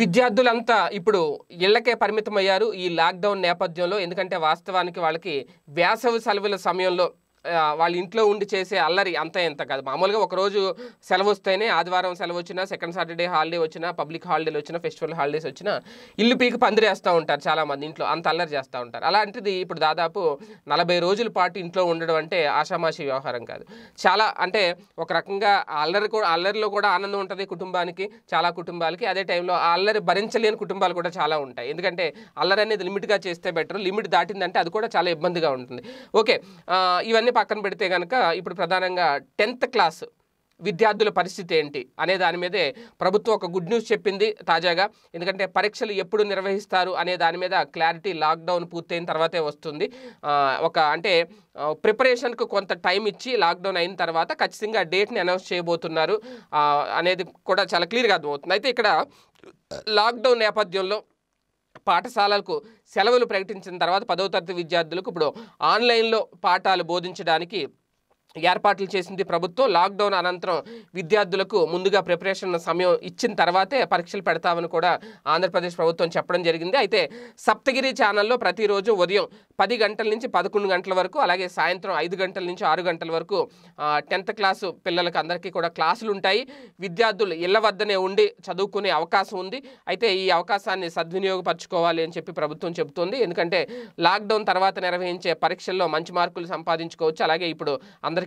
విద్యార్థులంతా ఇప్పుడు ఇళ్ళకే పరిమితమయ్యారు ఈ లాక్డౌన్ నేపథ్యంలో. ఎందుకంటే వాస్తవానికి వాళ్ళకి వేసవి సెలవుల సమయంలో వాళ్ళ ఇంట్లో ఉండి చేసే అల్లరి అంత ఎంత కాదు. మామూలుగా ఒకరోజు సెలవు వస్తేనే ఆదివారం సెలవు వచ్చినా సెకండ్ సాటర్డే హాలిడే వచ్చినా పబ్లిక్ హాలిడేలు వచ్చినా ఫెస్టివల్ హాలిడేస్ వచ్చినా ఇల్లు పీకి పందిరేస్తూ ఉంటారు చాలామంది ఇంట్లో. అంత అల్లరి చేస్తూ ఉంటారు. అలాంటిది ఇప్పుడు దాదాపు నలభై రోజుల పాటు ఇంట్లో ఉండడం అంటే ఆషామాషి వ్యవహారం కాదు. చాలా అంటే ఒక రకంగా అల్లరి కూడా అల్లరిలో కూడా ఆనందం ఉంటుంది కుటుంబానికి చాలా కుటుంబాలకి. అదే టైంలో ఆ అల్లరి భరించలేని కుటుంబాలు కూడా చాలా ఉంటాయి. ఎందుకంటే అల్లరి అనేది లిమిట్గా చేస్తే బెటర్ లిమిట్ దాటిందంటే అది కూడా చాలా ఇబ్బందిగా ఉంటుంది. ఓకే ఇవన్నీ పక్కన పెడితే కనుక ఇప్పుడు ప్రధానంగా టెన్త్ క్లాస్ విద్యార్థుల పరిస్థితి ఏంటి అనే దాని మీదే ప్రభుత్వం ఒక గుడ్ న్యూస్ చెప్పింది తాజాగా. ఎందుకంటే పరీక్షలు ఎప్పుడు నిర్వహిస్తారు అనే దాని మీద క్లారిటీ లాక్డౌన్ పూర్తయిన తర్వాతే వస్తుంది. ఒక అంటే ప్రిపరేషన్కు కొంత టైం ఇచ్చి లాక్డౌన్ అయిన తర్వాత ఖచ్చితంగా డేట్ని అనౌన్స్ చేయబోతున్నారు. అనేది కూడా చాలా క్లియర్గా అర్థమవుతుంది. అయితే ఇక్కడ లాక్డౌన్ నేపథ్యంలో పాఠశాలలకు సెలవులు ప్రకటించిన తర్వాత పదో తరగతి విద్యార్థులకు ఇప్పుడు ఆన్లైన్లో పాఠాలు బోధించడానికి ఏర్పాట్లు చేసింది ప్రభుత్వం. లాక్డౌన్ అనంతరం విద్యార్థులకు ముందుగా ప్రిపరేషన్ సమయం ఇచ్చిన తర్వాతే పరీక్షలు పెడతామని కూడా ఆంధ్రప్రదేశ్ ప్రభుత్వం చెప్పడం జరిగింది. అయితే సప్తగిరి ఛానల్లో ప్రతిరోజు ఉదయం పది గంటల నుంచి పదకొండు గంటల వరకు అలాగే సాయంత్రం ఐదు గంటల నుంచి ఆరు గంటల వరకు టెన్త్ క్లాసు పిల్లలకు అందరికీ కూడా క్లాసులు ఉంటాయి. విద్యార్థులు ఇళ్ళ వద్దనే ఉండి చదువుకునే అవకాశం ఉంది. అయితే ఈ అవకాశాన్ని సద్వినియోగపరచుకోవాలి అని చెప్పి ప్రభుత్వం చెబుతోంది. ఎందుకంటే లాక్డౌన్ తర్వాత నిర్వహించే పరీక్షల్లో మంచి మార్కులు సంపాదించుకోవచ్చు. అలాగే ఇప్పుడు అందరికీ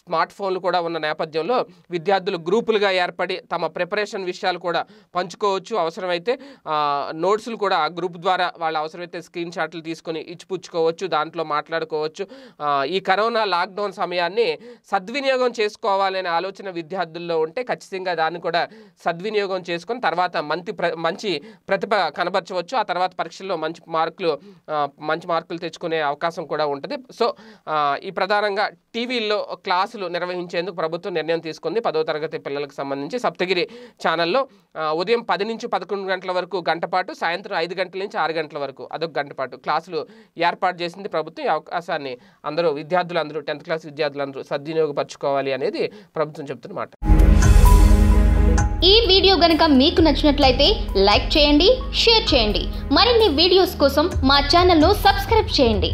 స్మార్ట్ ఫోన్లు కూడా ఉన్న నేపథ్యంలో విద్యార్థులు గ్రూపులుగా ఏర్పడి తమ ప్రిపరేషన్ విషయాలు కూడా పంచుకోవచ్చు. అవసరమైతే నోట్స్లు కూడా ఆ గ్రూప్ ద్వారా వాళ్ళ అవసరమైతే స్క్రీన్ షాట్లు తీసుకొని ఇచ్చిపుచ్చుకోవచ్చు దాంట్లో మాట్లాడుకోవచ్చు. ఈ కరోనా లాక్డౌన్ సమయాన్ని సద్వినియోగం చేసుకోవాలనే ఆలోచన విద్యార్థుల్లో ఉంటే ఖచ్చితంగా దాన్ని కూడా సద్వినియోగం చేసుకొని తర్వాత మంచి ప్ర మంచి ప్రతిభ కనబరచవచ్చు. ఆ తర్వాత పరీక్షల్లో మంచి మార్కులు మంచి మార్కులు తెచ్చుకునే అవకాశం కూడా ఉంటుంది. సో ఈ ప్రధానంగా టీవీల్లో క్లాసులు నిర్వహించేందుకు ప్రభుత్వం నిర్ణయం తీసుకుంది. పదో తరగతి పిల్లలకు సంబంధించి సప్తగిరి ఛానల్లో ఉదయం పది నుంచి పదకొండు గంటల వరకు గంట పాటు సాయంత్రం ఐదు గంటల నుంచి ఆరు గంటల వరకు అదొక గంట పాటు క్లాసులు ఏర్పాటు చేసింది ప్రభుత్వం. ఈ అవకాశాన్ని అందరూ విద్యార్థులందరూ టెన్త్ క్లాస్ విద్యార్థులందరూ సద్వినియోగపరచుకోవాలి అనేది ప్రభుత్వం చెబుతున్నమాట ఈ వీడియో గనక మీకు నచ్చినట్లయితే లైక్ చేయండి షేర్ చేయండి. మరిన్ని వీడియోస్ కోసం మా ఛానల్ను సబ్స్క్రైబ్ చేయండి.